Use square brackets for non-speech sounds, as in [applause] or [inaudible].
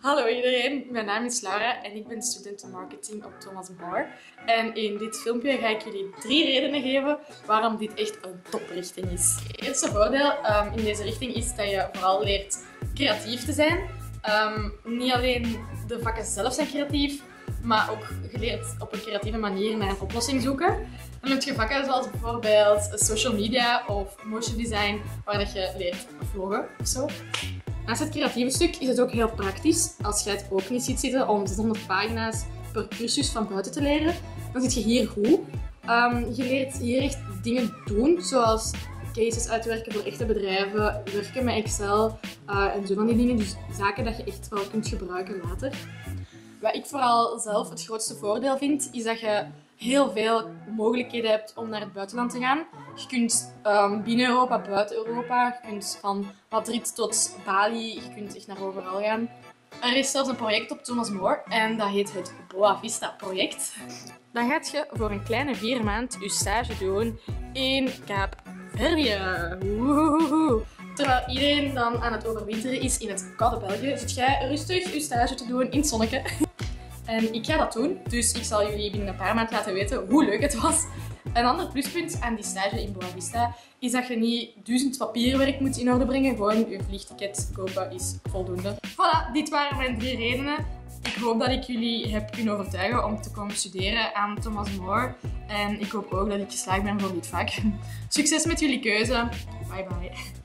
Hallo iedereen, mijn naam is Laura en ik ben student marketing op Thomas More. En in dit filmpje ga ik jullie drie redenen geven waarom dit echt een toprichting is. Het eerste voordeel um, in deze richting is dat je vooral leert creatief te zijn. Um, niet alleen de vakken zelf zijn creatief, maar ook geleerd op een creatieve manier naar een oplossing zoeken. Dan heb je vakken zoals bijvoorbeeld social media of motion design, waar dat je leert vloggen of zo. Naast het creatieve stuk is het ook heel praktisch. Als je het ook niet ziet zitten om 600 pagina's per cursus van buiten te leren, dan zit je hier goed. Um, je leert hier echt dingen doen, zoals cases uitwerken voor echte bedrijven, werken met Excel uh, en zo van die dingen. Dus zaken dat je echt wel kunt gebruiken later. Wat ik vooral zelf het grootste voordeel vind, is dat je heel veel mogelijkheden hebt om naar het buitenland te gaan. Je kunt um, binnen Europa, buiten Europa, je kunt van Madrid tot Bali, je kunt echt naar overal gaan. Er is zelfs een project op Thomas More en dat heet het Boa Vista project. Dan gaat je voor een kleine vier maand je stage doen in Kaapverdië. Terwijl iedereen dan aan het overwinteren is in het koude België, zit jij rustig je stage te doen in het zonnetje. En ik ga dat doen, dus ik zal jullie binnen een paar maanden laten weten hoe leuk het was. Een ander pluspunt aan die stage in Boa Vista is dat je niet duizend papierwerk moet in orde brengen. Gewoon je vliegticket kopen is voldoende. Voilà, dit waren mijn drie redenen. Ik hoop dat ik jullie heb kunnen overtuigen om te komen studeren aan Thomas More. En ik hoop ook dat ik geslaagd ben voor dit vak. [laughs] Succes met jullie keuze. Bye bye.